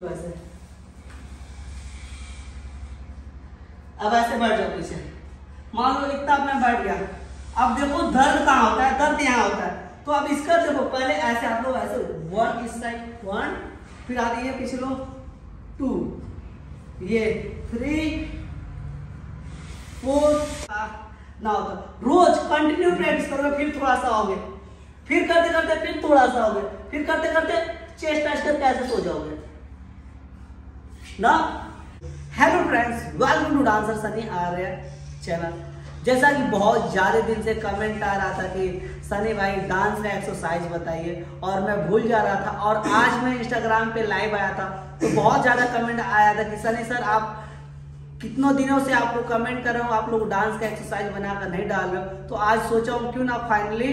अब ऐसे बैठ जाओ पीछे। मान लो इतना अपना बैठ गया। अब देखो दर्द कहाँ होता है, दर्द यहाँ होता है। तो अब इसका देखो, पहले ऐसे आप लोग ऐसे वन इस साइड वन फिर आती है पीछे लो टू ये थ्री फोर ना होता रोज कंटिन्यू प्रैक्टिस करोगे, फिर थोड़ा सा होगे फिर करते करते फिर थोड़ा सा होगे फिर करते करते चेस्ट टच करके ऐसे सो जाओगे। ना? Hello friends welcome to dancer Sunny Arya channel जैसा कि बहुत ज़्यादा दिन से कमेंट आ रहा था कि सनी भाई डांस का एक्सरसाइज बताइए, और मैं भूल जा रहा था, और आज मैं इंस्टाग्राम पे लाइव आया था तो बहुत ज़्यादा कमेंट आया था कि सनी सर आप कितनों दिनों से आपको कमेंट कर रहा हूँ, आप लोग डांस का एक्सरसाइज बनाकर नहीं डाल रहे हो? तो आज सोचा हूँ, क्यों ना फाइनली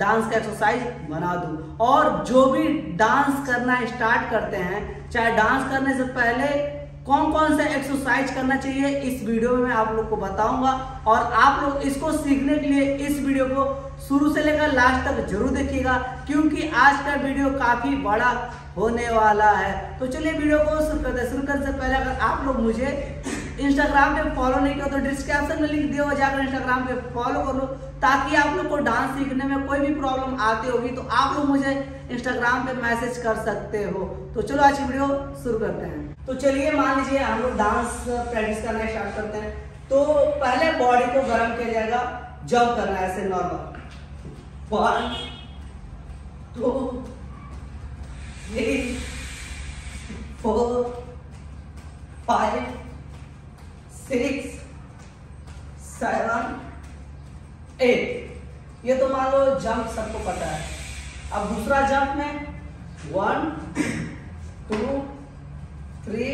डांस का एक्सरसाइज बना दूँ। और जो भी डांस करना स्टार्ट करते हैं, चाहे डांस करने से पहले कौन कौन सा एक्सरसाइज करना चाहिए, इस वीडियो में मैं आप लोग को बताऊँगा। और आप लोग इसको सीखने के लिए इस वीडियो को शुरू से लेकर लास्ट तक ज़रूर देखिएगा, क्योंकि आज का वीडियो काफ़ी बड़ा होने वाला है। तो चलिए वीडियो को शुरू करते शुरू करने से पहले अगर आप लोग मुझे इंस्टाग्राम पे फॉलो नहीं किया तो डिस्क्रिप्शन में लिंक दिया हुआ जाकर इंस्टाग्राम पे फॉलो कर लो, ताकि आप लोग को डांस सीखने में कोई भी प्रॉब्लम आती होगी तो आप लोग मुझे इंस्टाग्राम पे मैसेज कर सकते हो। तो चलो आज वीडियो शुरू करते हैं। तो चलिए मान लीजिए हम लोग डांस प्रैक्टिस करना स्टार्ट करते हैं। तो पहले बॉडी को गर्म किया जाएगा जब करना है ऐसे normal one two three four five six seven eight ये तो मान लो जंप सबको पता है। अब दूसरा जंप में वन टू थ्री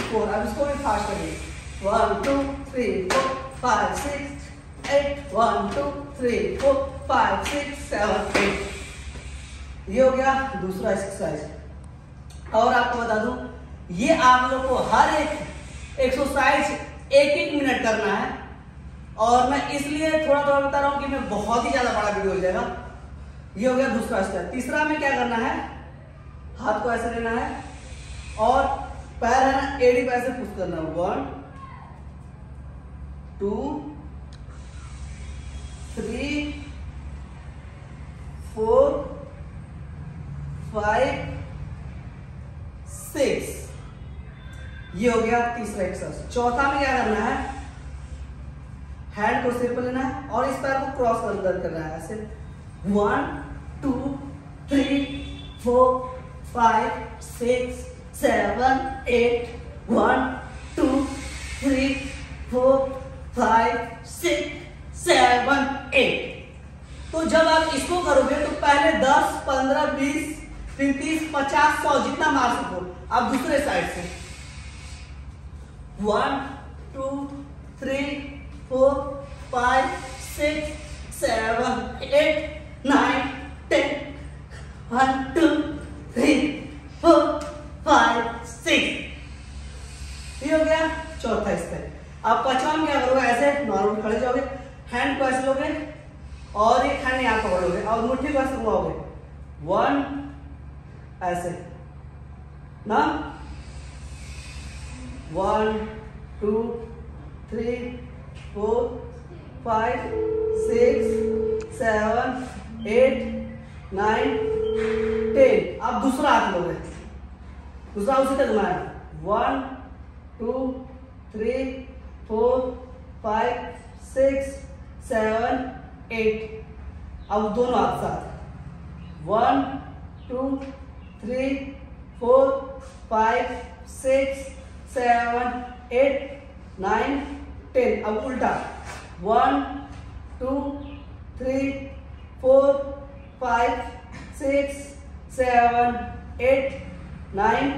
फोर अब इसको भी फास्ट करिए one two three four five six eight one two three four five six seven eight ये हो गया दूसरा एक्सरसाइज और आपको बता दूँ, ये आप लोग को हर एक एक्सरसाइज एक एक मिनट करना है। और मैं इसलिए थोड़ा थोड़ा बता रहा हूँ कि मैं बहुत ही ज़्यादा बड़ा वीडियो हो जाएगा। ये हो गया दूसरा स्टेप तीसरा में क्या करना है? हाथ को ऐसे लेना है। और पैर है ना, एडी पैर से पुश करना है। One two three four five six ये हो गया तीसरा एक्सरसाइज। चौथा में क्या करना है? हैंड को सिर पर लेना है और इस पैर को क्रॉस कर अंदर करना है। ऐसे one two three four five six seven eight one two three four five six seven eight तो जब आप इसको करोगे तो पहले दस, पंद्रह, बीस तीस पचास, सौ जितना मार सको आप दूसरे साइड से। One two three four five six seven eight nine ten one two three four five six ये हो गया चौथा स्टेप आप पांचवा क्या करोगे? ऐसे नॉर्मल खड़े जाओगे हैंड को लोगे, और एक हैंड यहाँ पकड़ोगे और मुट्ठी को ऐसे घुमाओगे वन ऐसे. ना one two three four five six seven eight nine ten आप दूसरा हाथ लोगे दूसरा उसी तक घुमाया। One two three four five six seven eight अब दोनों हाथ साथ। One two three four five six seven, eight, nine, ten. अब उल्टा। One, two, three, four, five, six, seven, eight, nine,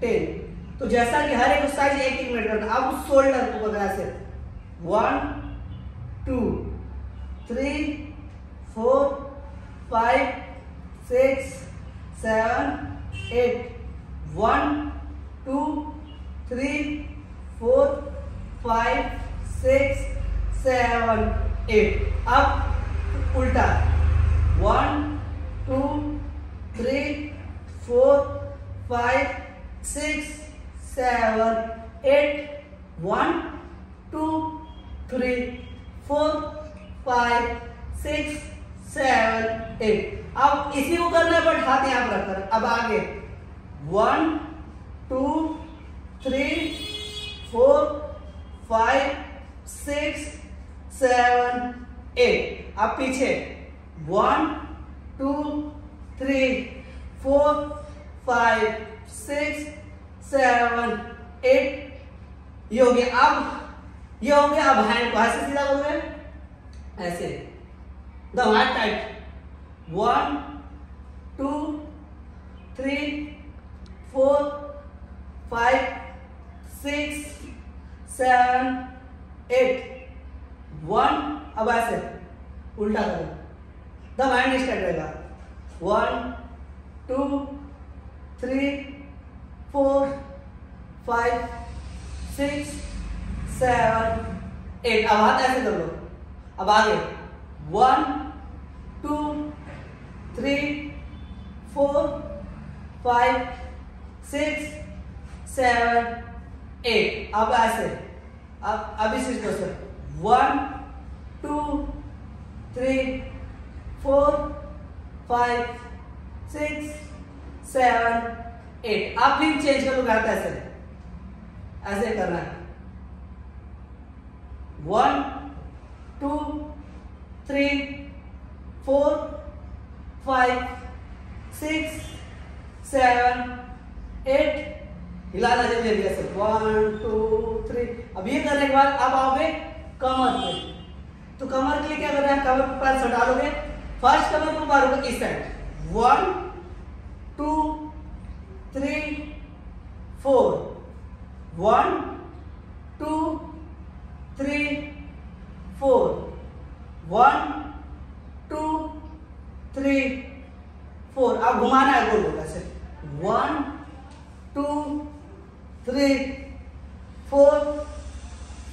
ten. तो जैसा कि हर एक साइज़ एक एक मिनट करना अब उस शोल्डर को पकड़ा से one, two, three, four, five, six, seven, eight. One, two three four five six seven eight अब उल्टा। One two three four five six seven eight one two three four five six seven eight अब इसी को करना है, but हाथ यहाँ पर रखकर। अब आगे। One two three four five six seven eight अब पीछे. One two three four five six seven eight ये हो गया अब. ये हो गया अब. हैंड को ऐसे सीधा बोल ऐसे. The heart tight one two three four five six seven eight one अब ऐसे। उल्टा करो। द माइंड स्टार्ट रहेगा one two three four five six seven eight अब हाथ ऐसे कर लो। अब आगे। One two three four five six seven eight अब ऐसे अब अभी स्विच करो one two three four five six seven eight आप फिर चेंज कर लो ऐसे। ऐसे करना है। One two three four five six seven eight हिलाना जल्दी ऐसे वन टू थ्री अब ये करने के बाद अब आओगे कमर पे। तो कमर के लिए क्या करना है? कमर के पैर सटा लोगे फ़र्स्ट कमर को मारोगे इस side one two three four one two three four one two three four अब घुमाना है गोल गोल ऐसे one two three four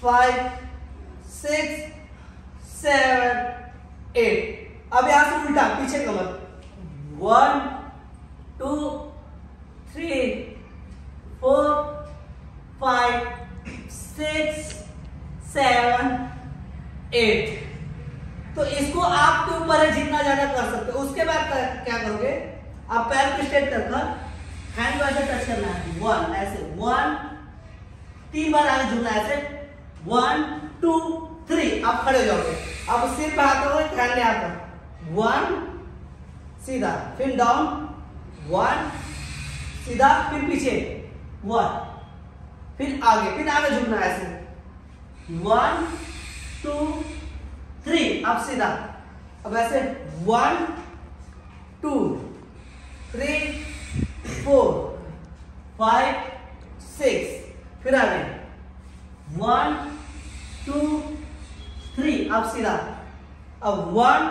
five six seven eight अब यहाँ से उल्टा पीछे कमर one two three four five six seven eight तो इसको आपके ऊपर है जितना ज़्यादा कर सकते हो उसके बाद क्या करोगे पैर को स्ट्रेट कर हैंड को ऐसे टच करना है। वन ऐसे। वन तीन बार आगे झुकना ऐसे। वन टू थ्री आप खड़े हो जाओगे। अब सिर पे हाथ हो ध्यान ले आता वन सीधा। फिर डाउन वन सीधा। फिर पीछे। वन फिर आगे। फिर आगे झुकना है ऐसे। वन टू थ्री अब सीधा। अब ऐसे। One two three four five six फिर आगे वन टू थ्री अब सीधा। अब वन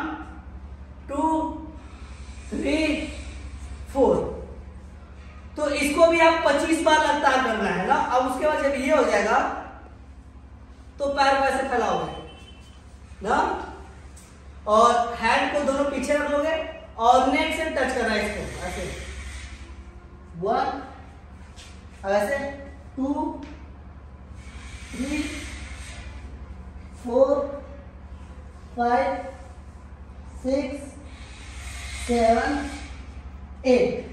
टू थ्री फोर तो इसको भी आप 25 बार लगातार करना है ना? अब उसके बाद जब ये हो जाएगा तो पैर ऐसे फैलाओगे। ना? और हैंड को दोनों पीछे रख लोगे। और नेक से टच करना है इसको, ऐसे। वन ऐसे two three four five six seven eight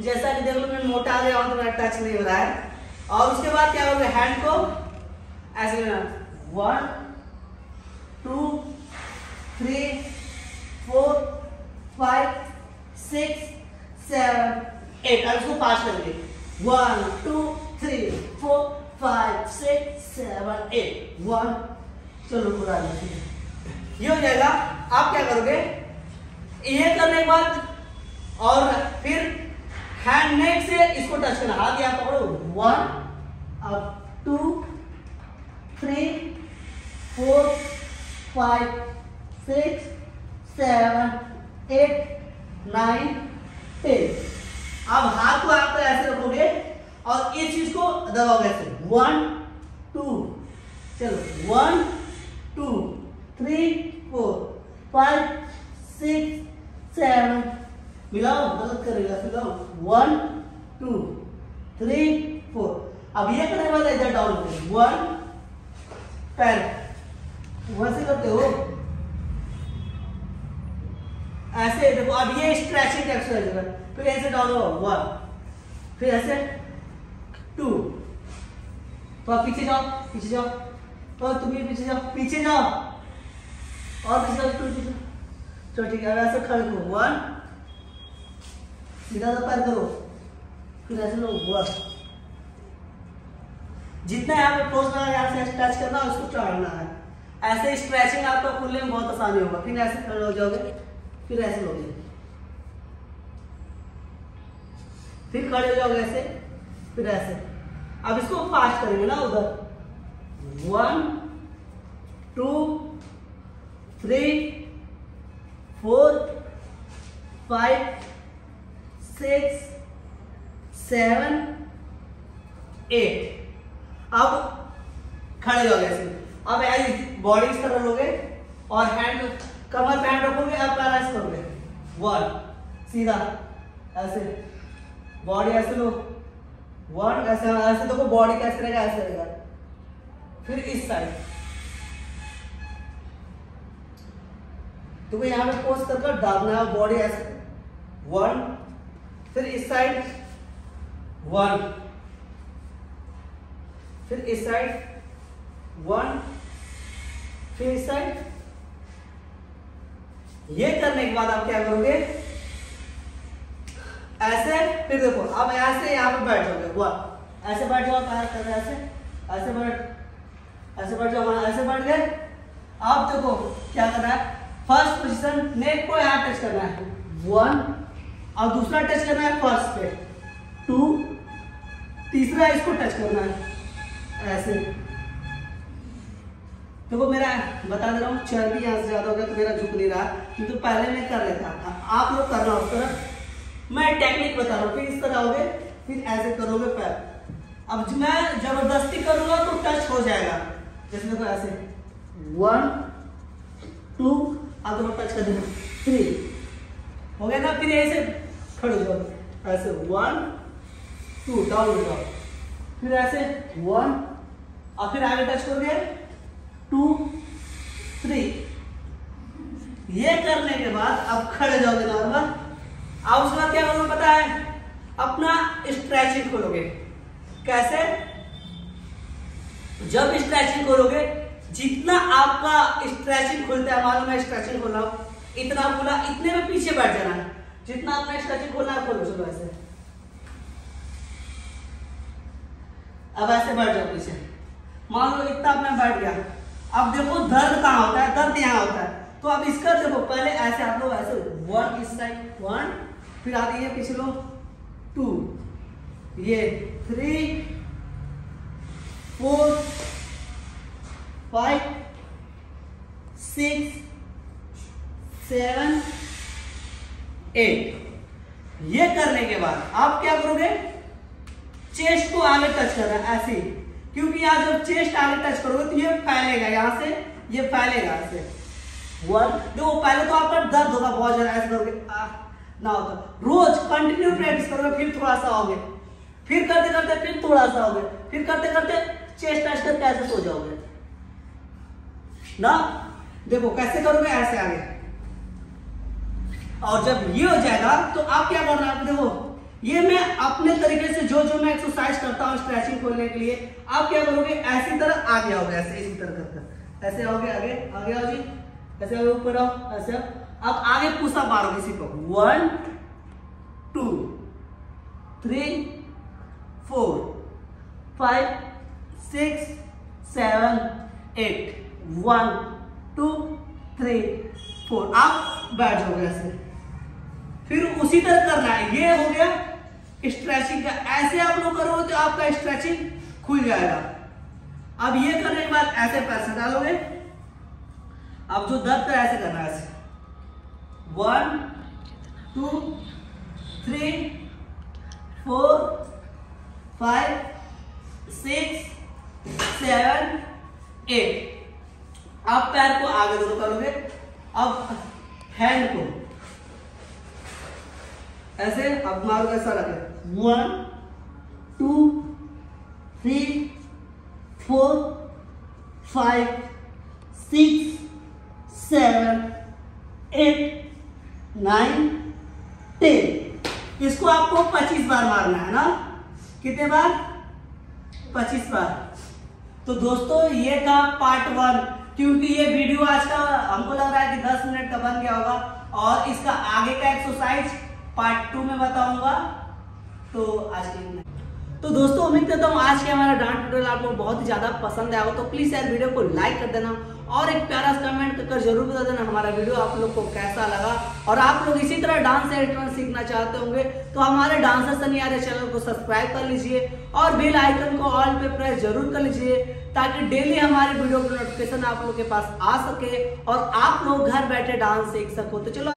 जैसा कि देख लो, मैं मोटा आ गया तो मेरा टच नहीं हो रहा है। और उसके बाद क्या होगा हैंड को ऐसे one two three four five six seven eight अब इसको पास करेंगे। One two three four five six seven eight one चलो, पूरा ये हो जाएगा। आप क्या करोगे? ये करने के बाद और फिर हैंड नेक से इसको टच करना। हाथ यहाँ पकड़ो। वन अब two three four five six seven eight nine ten अब हाथ को आप ऐसे रखोगे और इस चीज़ को दबाओगे ऐसे। वन टू चलो। One two three four five six seven मिलाओ गलत करेगा, मिलाओ। वन टू थ्री फोर अब ये करने वाला इधर डाउन वन पैर। वैसे करते हो। ऐसे देखो, अब ये स्ट्रेचिंग एक्सरसाइज फिर ऐसे डालो वन फिर ऐसे टू तो आप पीछे जाओ पीछे जाओ तो तुम भी पीछे जाओ पीछे जाओ, और पीछे जाओ टू पीछे चलो ठीक है ऐसे खड़े करो वन सीधा सा पैर करो, फिर ऐसे लो वन जितना यहाँ पे फोर्स लगा यहाँ से टच करना है उसको चढ़ना है। ऐसे स्ट्रेचिंग आपको खुलने में बहुत आसानी होगा, फिर ऐसे खड़े हो जाओगे। फिर ऐसे लोगे फिर खड़े हो जाओगे ऐसे, फिर ऐसे। अब इसको फास्ट करेंगे ना उधर। One two three four five six seven eight अब खड़े हो गए अब बॉडी इस तरह लोगे और हैंड कमर पे हैंड रखोगे अब पैर करोगे? वन सीधा. ऐसे. बॉडी ऐसे लो. वन ऐसे ऐसे देखो बॉडी कैसे रहेगा ऐसे रहेगा फिर इस साइड देखो यहाँ पे पोस्ट कर कर दाबना है बॉडी ऐसे. वन फिर इस साइड वन फिर इस साइड वन फिर इस साइड ये करने के बाद आप क्या करोगे? ऐसे, फिर देखो अब ऐसे यहाँ पे बैठ जाओगे वन ऐसे बैठ जाओ, कहा ऐसे? ऐसे बैठ ऐसे बैठ जाओ ऐसे बैठ गए। अब देखो, क्या करना है? फ़र्स्ट पोजीशन नेक को यहाँ टच करना है। वन और दूसरा टच करना है फ़र्स्ट पे। टू तीसरा इसको टच करना है। ऐसे। देखो मेरा, बता दे रहा हूँ, चर्बी यहाँ से ज़्यादा हो गया तो मेरा झुक नहीं रहा। तो पहले मैं कर लेता था। आप लोग करना उस तरह मैं टेक्निक बता रहा हूँ, फिर इस तरह होगे फिर ऐसे करोगे पैर। अब मैं ज़बरदस्ती करूँगा तो टच हो जाएगा। जैसे देखो ऐसे। वन टू अब देखो टच कर देना थ्री हो गया ना? फिर ऐसे खड़े हो ऐसे वन टू डाउन फिर ऐसे वन और फिर आगे टच करोगे? टू थ्री ये करने के बाद अब खड़े जाओगे नॉर्मल अब उसके बाद क्या करोगे पता है? अपना स्ट्रेचिंग खोलोगे। कैसे? जब स्ट्रेचिंग खोलोगे, जितना आपका स्ट्रेचिंग खुलता है, मालूम है स्ट्रेचिंग खोला इतना खुला इतने में पीछे बैठ जाना। है जितना आपने स्ट्रेचिंग खोलना है, खोलो चलो ऐसे। अब ऐसे बैठ जाओ पीछे। मान लो इतना अपना बैठ गया। अब देखो दर्द कहाँ होता है? दर्द यहाँ होता है। तो अब इसका देखो, पहले ऐसे आप लोग ऐसे वन इस साइड वन फिर आगे ये पीछे लो टू ये three four five six seven eight ये करने के बाद आप क्या करोगे? चेस्ट को आगे टच करना, ऐसे क्योंकि यहाँ जब चेस्ट आगे टच करोगे तो ये फैलेगा यहाँ से ये फैलेगा ऐसे। वन देखो पहले तो आपका दर्द होगा बहुत ज़्यादा ऐसे करोगे ना होता रोज कंटिन्यू प्रैक्टिस करोगे फिर थोड़ा सा आओगे। फिर करते करते फिर थोड़ा सा आओगे। फिर करते करते चेस्ट टच करके ऐसे सो जाओगे। ना? देखो कैसे करोगे ऐसे आगे। और जब ये हो जाएगा तो आप क्या करना है देखो ये मैं अपने तरीके से जो जो मैं एक्सरसाइज करता हूँ स्ट्रेचिंग खोलने के लिए, आप क्या करोगे? ऐसी तरह आगे आओगे ऐसे, इसी तरह करते ऐसे आओगे, आगे आगे आओ जी। ऐसे आओगे ऊपर आओ, ऐसे अब आगे पुशअप मारो किसी को one two three four five six seven eight one two three four आप बैठ जाओगे ऐसे। फिर उसी तरह करना है। ये हो गया स्ट्रेचिंग का, ऐसे आप लोग करोगे तो आपका स्ट्रेचिंग खुल जाएगा। अब ये करने के बाद ऐसे पैसे डालोगे। अब जो दर्द है, ऐसे करना है ऐसे। One two three four five six seven eight आप पैर को आगे दोनों करोगे। अब हैंड को ऐसे अब मारो ऐसा लगे one two three four five six seven eight nine ten इसको आपको पच्चीस बार मारना है ना? कितने बार? पच्चीस बार। तो दोस्तों, ये था पार्ट वन क्योंकि ये वीडियो आज का हमको लग रहा है कि 10 मिनट का बन गया होगा। और इसका आगे का एक्सरसाइज पार्ट टू में बताऊँगा। तो आज के तो दोस्तों, उम्मीद करता हूँ आज के हमारा डांस ट्यूटोरियल आपको बहुत ही ज़्यादा पसंद आया हो। तो प्लीज़ यार वीडियो को लाइक कर देना और एक प्यारा कमेंट कर ज़रूर बता देना हमारा वीडियो आप लोग को कैसा लगा। और आप लोग इसी तरह डांस एडिटर सीखना चाहते होंगे तो हमारे डांसर सनियारे चैनल को सब्सक्राइब कर लीजिए और बेल आइकन को ऑल पे प्रेस ज़रूर कर लीजिए, ताकि डेली हमारे वीडियो की नोटिफिकेशन आप लोग के पास आ सके और आप लोग घर बैठे डांस सीख सको। तो चलो